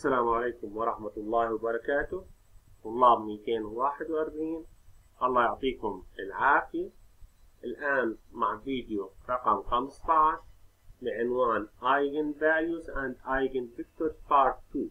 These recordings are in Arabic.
السلام عليكم ورحمة الله وبركاته طلاب 241 الله يعطيكم العافية الآن مع فيديو رقم 15 بعنوان Eigen Values and Eigen Vectors Part 2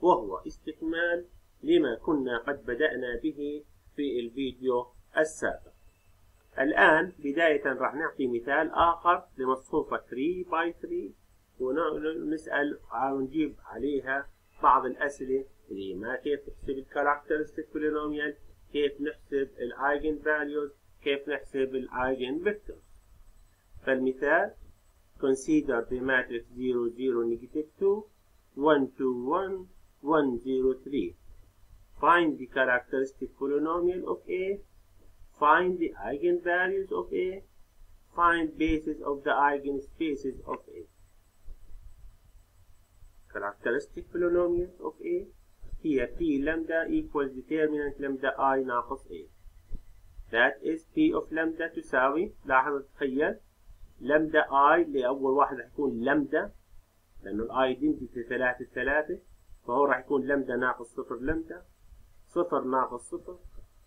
وهو استكمال لما كنا قد بدأنا به في الفيديو السابق الآن بداية راح نعطي مثال آخر لمصفوفة 3 باي 3 ونسأل ونجيب عليها بعض الأسئلة اللي ما كيف نحسب ال characteristic polynomial كيف نحسب ال eigenvalues كيف نحسب ال eigenvectors فالمثال consider the matrix 0 0 negative 2 1 2 1 1 0 3 find the characteristic polynomial of A find the eigenvalues of A find basis of the eigenspaces of characteristic polynomial of A هي P lambda equals determinant lambda I ناقص A that is P of lambda تساوي لاحظ تخيل. لمدا I لأول واحد راح يكون لمدا الآي دنتي ثلاثة ثلاثة فهو راح يكون لمدا ناقص صفر لمدا صفر ناقص صفر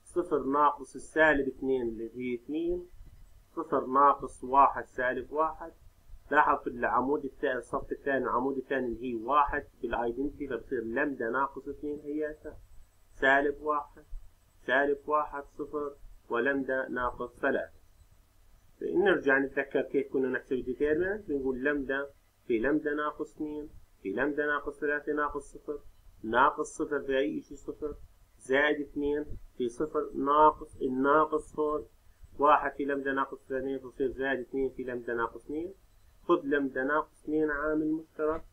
صفر ناقص السالب اثنين اللي هي اثنين صفر ناقص واحد سالب واحد لاحظ في العمود الثاني الصف الثاني العمود الثاني اللي هي واحد بال identity فبصير لمدا ناقص اثنين هي سالب واحد سالب واحد صفر ولمدا ناقص ثلاثة. نرجع نتذكر كيف كنا نحسب ال determinant بنقول لمدا في لمدا ناقص اثنين في لمدا ناقص ثلاثة ناقص صفر ناقص صفر في أي شيء صفر؟ زائد اثنين في صفر ناقص الناقص هون واحد في لمدا ناقص اثنين بصير زائد اثنين في لمدا ناقص اثنين. خذ لمدا ناقص 2 عامل مشترك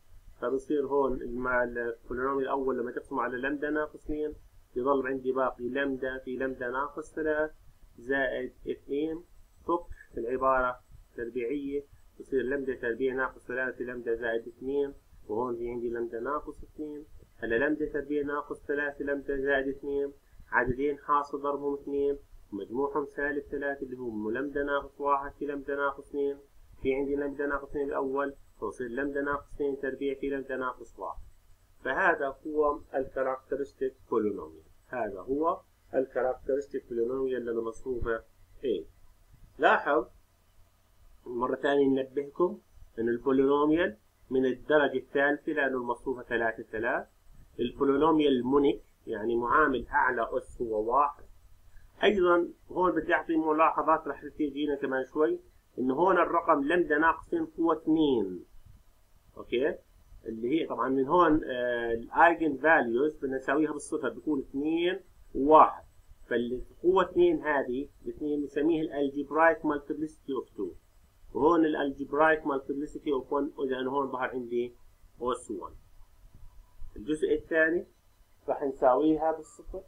فبصير هون البولينوميال الأول لما تقسمه على لمدا ناقص 2 يضل عندي باقي لمدا في لمدا ناقص 3 زائد 2 فك العبارة تربيعية بصير لمدا تربيع ناقص 3 لمدا زائد 2 وهون في عندي لمدا ناقص 2 هلا لمدا تربيع ناقص 3 لمدا زائد 2 عددين حاصل ضربهم 2 ومجموعهم سالب 3 اللي هو لمدا ناقص 1 في لمدا ناقص 2 في عندي لمدا ناقص 2 الأول فيصير لمدا ناقص 2 تربيع في لمدا ناقص 1 فهذا هو ال characteristic polynomial هذا هو ال characteristic polynomial للمصفوفة A لاحظ مرة ثانية ننبهكم أن ال polynomial من الدرجة الثالثة لأنه المصفوفة 3 3 ال polynomial ال monic يعني معامل أعلى أس هو واحد. أيضا هون بدي أعطي ملاحظات رح تجينا كمان شوي. ان هون الرقم لمدا ناقصين قوة 2 okay؟ اللي هي طبعا من هون آه ال eigenvalues بدنا نساويها بالصفر بكون 2 و1 فالقوة 2 هذه الاثنين بنسميها ال algebraic multiplicity of 2 وهون ال algebraic multiplicity of 1 إذا هون ظهر عندي اس 1 الجزء الثاني راح نساويها بالصفر.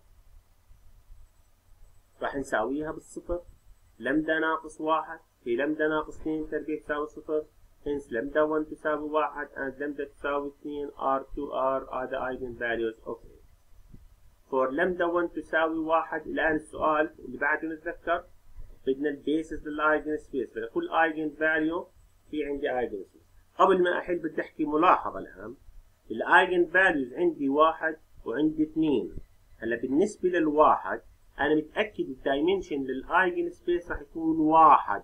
راح نساويها بالصفر. لمدا ناقص واحد. في لمدا ناقص 2 تربيع تساوي صفر hence لمدا 1 تساوي 1 and لمدا تساوي 2 are 2 are are the eigenvalues of A. for lambda 1 تساوي 1 الآن السؤال اللي بعده نتذكر بدنا ال basis لل eigenspace. فكل eigenvalue في عندي eigenspace. قبل ما أحل بدي أحكي ملاحظة الآن ال eigenvalues عندي واحد وعندي اثنين. هلا بالنسبة للواحد أنا متأكد ال dimension لل eigenspace راح يكون واحد.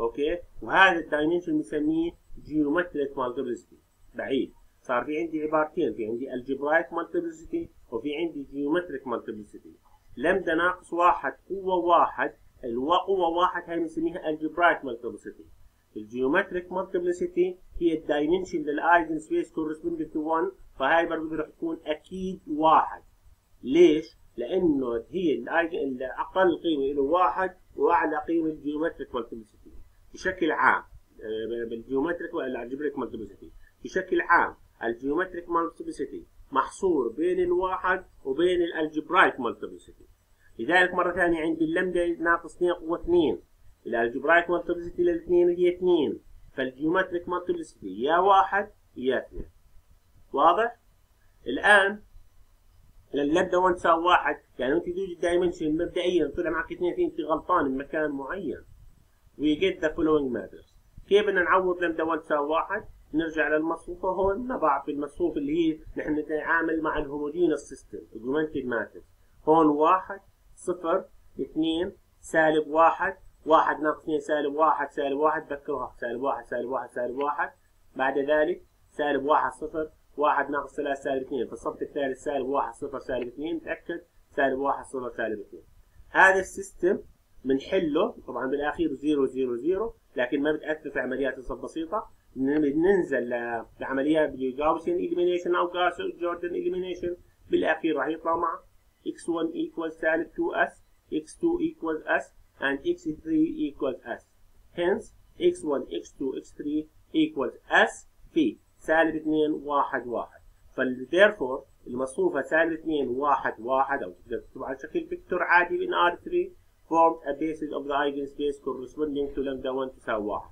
okay؟ وهذا ال dimension بنسميه geometric multiplicity بعيد. صار في عندي عبارتين. في عندي algebraic multiplicity وفي عندي geometric multiplicity لمدا ناقص واحد قوة واحد. القوة واحد هاي بنسميها ال algebraic multiplicity ال geometric multiplicity هي ال dimension لل eigenspace corresponding to 1 فهاي برضه راح تكون أكيد واحد. ليش؟ لأنه هي الأقل قيمة له واحد وأعلى قيمة ال geometric multiplicity بشكل عام بال geometric وال algebraic multiplicity بشكل عام ال geometric multiplicity محصور بين الواحد وبين ال algebraic multiplicity لذلك مرة ثانية عندي اللمدا ناقص 2 قوة 2 ال algebraic multiplicity للاثنين هي 2 فال geometric multiplicity يا واحد يا اثنين. واضح؟ الآن اللمدا 1 تساوي 1 يعني أنت توجد dimension مبدئيا طلع معك اثنين انت غلطان بمكان معين. We get the following matrix. كيف بدنا نعوض لمدا 1 تساوي 1؟ نرجع للمصفوفة هون نضع في المصفوفة اللي هي نحن نتعامل مع ال homogeneous system augmented matrix هون واحد صفر اثنين سالب واحد. واحد ناقص اثنين سالب واحد سالب واحد. ذكروها سالب واحد سالب واحد سالب واحد. بعد ذلك سالب واحد صفر. واحد ناقص ثلاثة سالب اثنين في الصف الثالث سالب واحد صفر سالب اثنين تأكد سالب واحد صفر سالب اثنين. هذا ال system بنحله طبعا بالأخير zero zero zero لكن ما بتأثر في عمليات الصف بسيطة. بننزل لعمليات Gaussian elimination أو Jordan elimination بالأخير راح يطلع مع x1 equals سالب 2s x2 equals s and x3 equals s. Hence x1 x2 x3 equals s في سالب 2 1 1 فال therefore المصفوفة سالب 2 1 1 أو تقدر تكتب على شكل vector عادي من R3 form a basis of the eigenspace corresponding to lambda 1 تساوي 1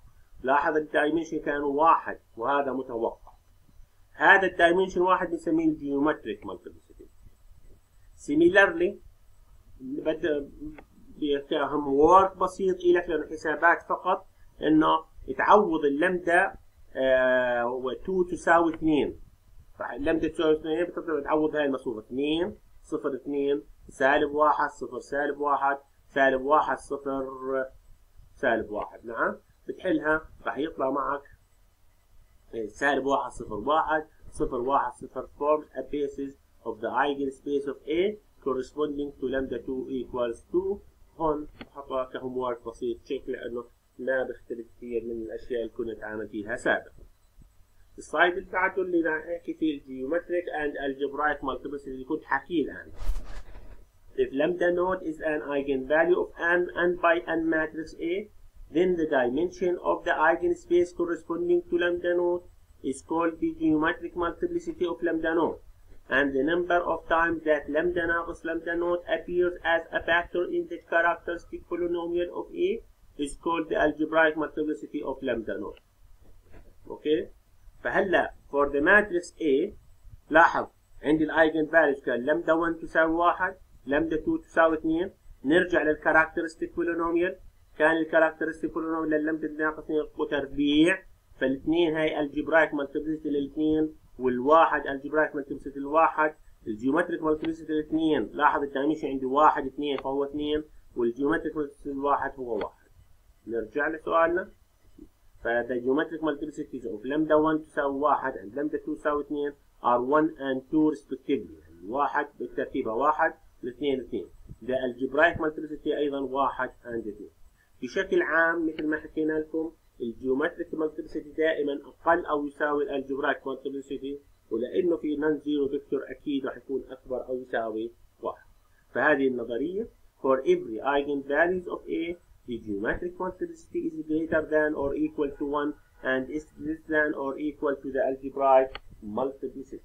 لاحظ ال dimension كانوا واحد وهذا متوقع. هذا ال dimension واحد نسميه ال geometric multiplicity similarly بدي أبقيه homework بسيط لك لأنه حسابات فقط إنه تعوض اللمدة آه 2 تساوي 2 لمدة تساوي 2 بتقدر تعوض هاي المصفوفة 2 0 2 سالب 1 0 سالب 1 سالب 1 0 سالب 1 نعم؟ بتحلها راح يطلع معك. سالب 1 0 1 0 1 0 forms a basis of the eigenspace of A corresponding to lambda 2 equals 2 هون بحطها كهوم وورك بسيط. تشيك لأنه ما بيختلف كثير من الاشياء اللي كنا نتعامل فيها سابقا. السلايد اللي بعده اللي نحكي فيه الجيومتريك اند الجبرايك مالتيبلسيتي اللي كنت حكيه الان. If lambda node is an eigenvalue of n n by n matrix A, then the dimension of the eigenspace corresponding to lambda node is called the geometric multiplicity of lambda node. And the number of times that lambda ناقص lambda node appears as a factor in the characteristic polynomial of A is called the algebraic multiplicity of lambda naught. okay فهلا for the matrix A لاحظ عندي ال eigenvalues كان لمدا 1 تساوي 1 لمدا 2 تساوي 2 نرجع لل characteristic polynomial كان ال characteristic polynomial لللمدا ناقص 2 وتربيع فالاثنين هاي ال algebraic multiplicity للاثنين والواحد ال algebraic multiplicity الواحد ال geometric multiplicity الاثنين لاحظ ال dimension عندي واحد اثنين فهو اثنين وال geometric multiplicity الواحد هو واحد. نرجع لسؤالنا. فهذا geometric multiplicity of lambda 1 تساوي 1 and lambda 2 تساوي 2 are 1 and 2 respectively. يعني الواحد بالترتيبها واحد الاثنين اثنين. ده ال algebraic multiplicity أيضا واحد and 2 بشكل عام مثل ما حكينا لكم ال geometric multiplicity دائما أقل أو يساوي ال algebraic multiplicity ولأنه في non-zero vector أكيد راح يكون أكبر أو يساوي واحد. فهذه النظرية for every eigenvalues of A the geometric multiplicity is greater than or equal to 1 and is less than or equal to the algebraic multiplicity.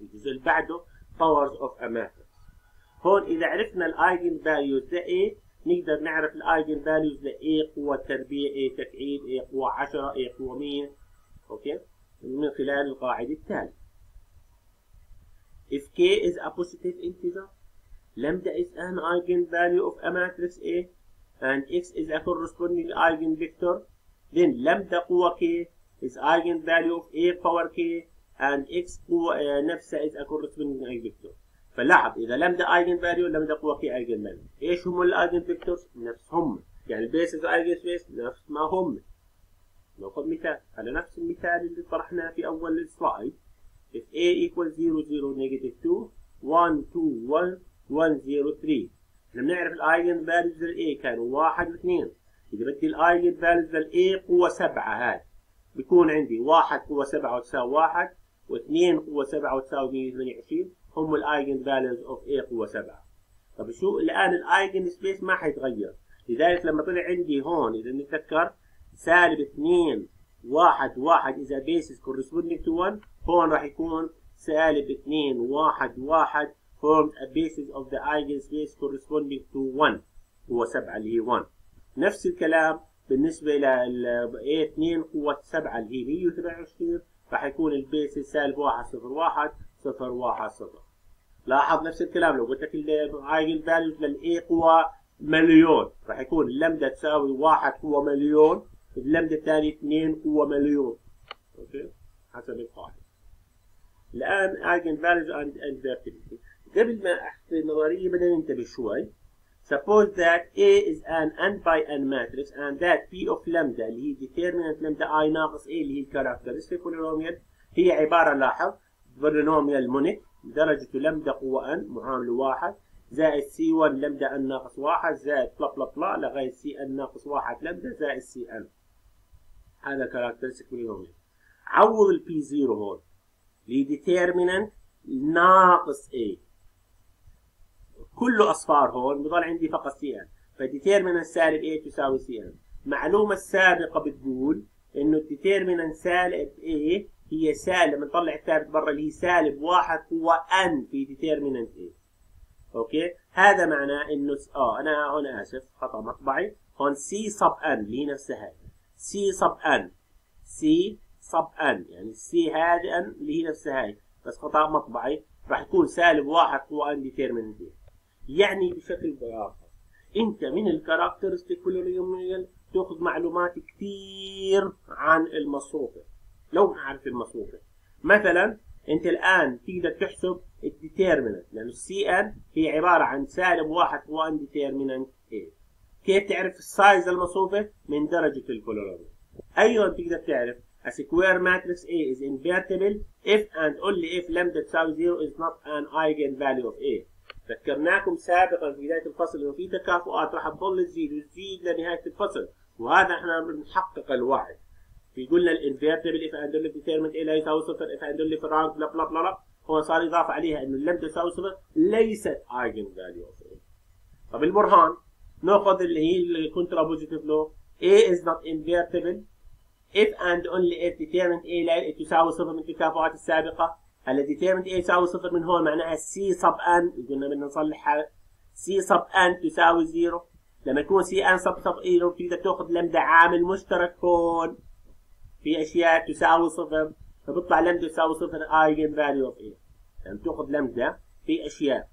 الجزء اللي بعده powers of a matrix. هون إذا عرفنا ال eigenvalues ل A نقدر نعرف ال eigenvalues ل A قوة تربيع A تكعيب A قوة 10 A قوة 100 okay من خلال القاعدة التالية. If K is a positive integer lambda is an eigenvalue of a matrix A and X is a corresponding eigenvector, then lambda قوة K is eigenvalue of A power K and X قوة نفسها is a corresponding eigenvector. فلاحظ إذا لambda eigenvalue لambda قوة K eigenvalue. إيش هم الايجنفيكتورز؟ نفسهم. يعني البيسز ايجنسبيس نفس ما هم. ناخذ مثال على نفس المثال اللي طرحناه في أول ال slide. If A equals 0 0 negative 2 1 2 1 103 إحنا بنعرف ال eigenvalues لل A كانوا 1 و2 إذا بدي ال eigenvalues لل A قوة 7 هاي. بيكون عندي 1 قوة 7 وتساوي 1 و2 قوة 7 وتساوي 128 هم ال eigenvalues of A قوة 7 طب شو الآن ال eigenspace ما حيتغير؟ لذلك لما طلع عندي هون إذا نتذكر سالب 2 1 1 اذا basis corresponding to 1 هون راح يكون سالب 2 1 1 formed a basis of the eigenspace corresponding to 1 قوة 7 اللي هي 1 نفس الكلام بالنسبة لل 2 قوة 7 اللي هي 128 راح يكون ال basis سالب 1 0 1 0 1 0 لاحظ نفس الكلام لو قلت لك ال eigenvalues لل A قوة مليون راح يكون اللمدة تساوي 1 قوة مليون اللمدة الثانية 2 قوة مليون. okay؟ حسب القاعدة. الآن eigenvalues and invertibility قبل ما احكي النظرية بدنا ننتبه شوي. Suppose that A is an n by n matrix and that P of lambda اللي هي determinant lambda i ناقص A اللي هي characteristic polynomial. هي عبارة لاحظ polynomial monic درجة لمدة قوة n معامل واحد. زائد c 1 lambda n ناقص واحد. زائد بلا بلا بلا لغاية n ناقص واحد لمدة زائد n هذا characteristic polynomial عوض ال P 0 هون. ل determinant ناقص A. كله أصفار هون بضل عندي فقط c n ف determinant سالب A تساوي c n المعلومة السابقة بتقول إنه ال determinant سالب A هي سالب نطلع الثابت برا اللي هي سالب واحد قوة n في determinant A. okay؟ هذا معناه إنه آه أنا هون آسف خطأ مطبعي هون c sub n اللي هي نفسها هاي c sub n c sub n يعني c هذه n اللي هي نفسها هاي بس خطأ مطبعي راح يكون سالب واحد قوة n determinant يعني بشكل اخر انت من ال characteristic polynomial تاخذ معلومات كثير عن المصروفه لو نعرف المصروفه مثلا انت الآن تقدر تحسب ال determinant لأنه ال c n هي عبارة عن سالب واحد و n determinant A كيف تعرف ال size المصروفه من درجة ال polynomial أيضا تقدر تعرف a square matrix A is invertible if and only if lambda تساوي 0 is not an eigenvalue of A. ذكرناكم سابقا في بداية الفصل إنه في تكافؤات راح تظل تزيد وتزيد لنهاية الفصل. وهذا إحنا بنحقق الوعي في قلنا الانفيرتبل اف اند اي لا يساوي صفر اف اند فرانك بلا بلا بلا هو صار يضاف عليها إنه لم تساوي صفر ليست ايجن فاليو طب البرهان نأخذ اللي هي الكونترا بوزيتيف لو A is not invertible. If and only if determinant A لا تساوي صفر من التكافؤات السابقة. هلا determinant A يساوي صفر من هون معناها C sub n قلنا بدنا نصلحها C sub n تساوي زيرو. لما يكون C n sub sub E بتقدر تأخذ لمدة عامل مشترك هون. في أشياء تساوي صفر فبيطلع لمدة تساوي صفر آيجن فاليو اوف اي يعني تاخذ لمدة في أشياء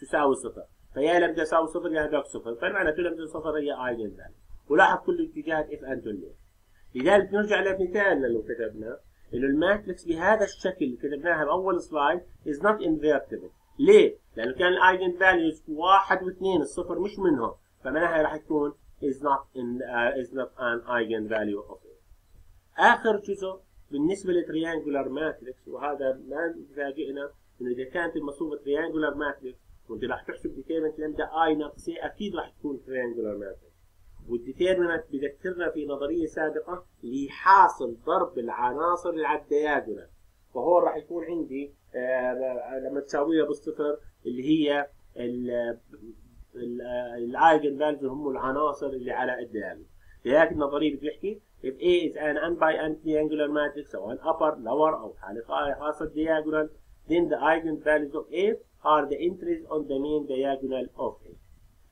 تساوي صفر. فيا لمدة تساوي صفر يا هذاك صفر. فمعناته لمدة صفر؟ هي آيجن فاليو ولاحظ كل الاتجاهات اف ان تولي لذلك نرجع لمثالنا لو كتبنا. ال matrix بهذا الشكل اللي كتبناها بأول سلايد is not invertible ليه؟ لأنه كان ال eigenvalues واحد واثنين الصفر مش منهم. فمعناها راح تكون not in uh, is not an eigenvalue of آخر جزء بالنسبة لل triangular matrix وهذا ما يفاجئنا إنه إذا كانت المصفوفه triangular matrix وانت راح تحسب determinant lambda I ناقص أكيد راح تكون triangular matrix وال determinant بذكرنا في نظرية سابقة اللي حاصل ضرب العناصر اللي على ال diagonal فهون راح يكون عندي آه لما تساويها بالصفر اللي هي ال eigenvalues هم العناصر اللي على ال diagonal لذلك النظرية بتحكي if A is an n by n triangular matrix سواء upper, lower حالة خاصة diagonal then the eigenvalues of A are the entries on the main diagonal of A.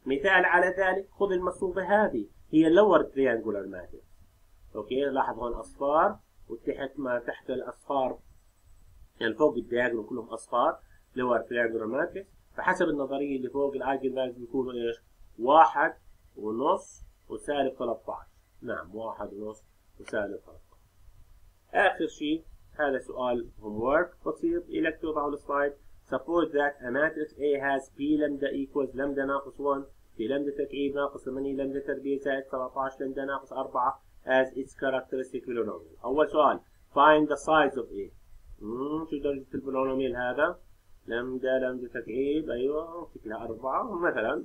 مثال على ذلك خذ المصفوفة هذه. هي lower triangular matrix. okay؟ لاحظ هون أصفار وتحت ما تحت الأصفار يعني فوق ال diagonal كلهم أصفار lower triangular matrix. فحسب النظرية اللي فوق ال eigen بيكونوا إيش؟ واحد ونص وسالب 13 نعم واحد ونص وسالب 13 آخر شيء هذا سؤال homework بسيط. إلك توضعه ال slide. Suppose that a matrix A has P lambda equals lambda ناقص 1 في لمدة تكعيب ناقص 8 لمدة تربيع زائد 13 لمدة ناقص 4 as its characteristic polynomial أول سؤال find the size of A. شو درجة البولينوميال هذا؟ لمدة لمدة تكعيب أيوه شكلها 4 مثلا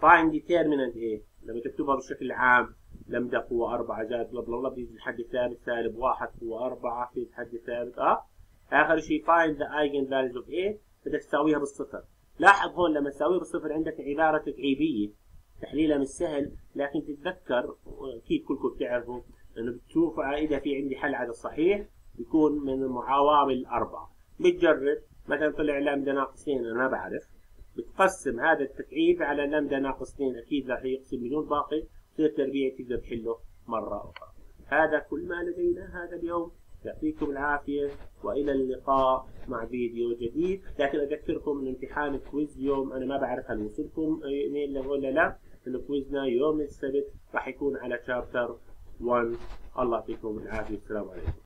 find determinant A. لما تكتبها بالشكل العام لمدة قوة أربعة زائد بلا بلا بلا بيجي الحد الثابت سالب واحد قوة أربعة في الحد الثابت أه. آخر شيء find the eigen values of A. بدك تساويها بالصفر. لاحظ هون لما تساويها بالصفر عندك عبارة تكعيبية تحليلها مش سهل لكن تتذكر أكيد كلكم بتعرفوا إنه بتشوف إذا في عندي حل على الصحيح بيكون من العوامل أربعة بتجرب مثلا طلع لامدا ناقص 2 أنا بعرف. بتقسم هذا التكعيب على لامدا ناقص 2 أكيد راح يقسم بدون باقي تصير تربيع تقدر تحله مرة أخرى. هذا كل ما لدينا هذا اليوم. يعطيكم العافية وإلى اللقاء مع فيديو جديد. لكن أذكركم أن امتحان كويز يوم أنا ما بعرف هل وصلكم إيميل ولا لا أنه كويزنا يوم السبت راح يكون على شابتر 1 الله يعطيكم العافية. السلام عليكم.